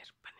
ayer, pan